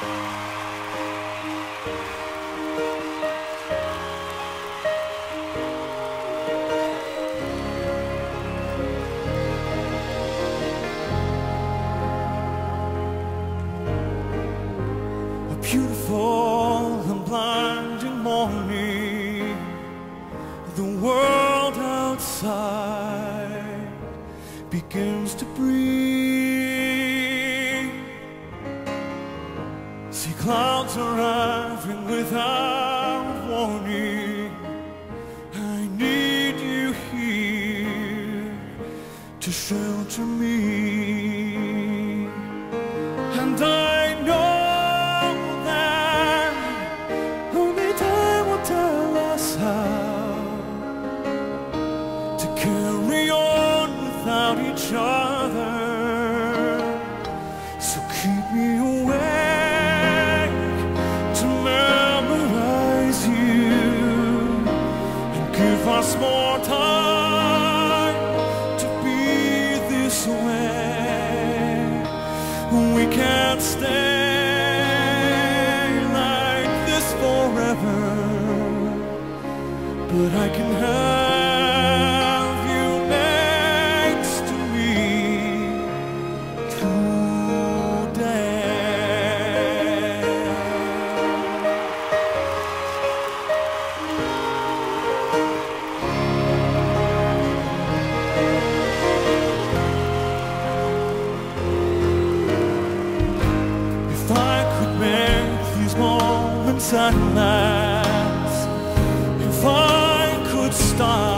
A beautiful and blinding morning, the world outside begins to breathe. Clouds arriving without warning. I need you here to shelter me. And I know that only time will tell us how to carry on without each other. So keep me awake give us more time to be this way. We can't stay like this forever, but I can have make these moments last, if I could stop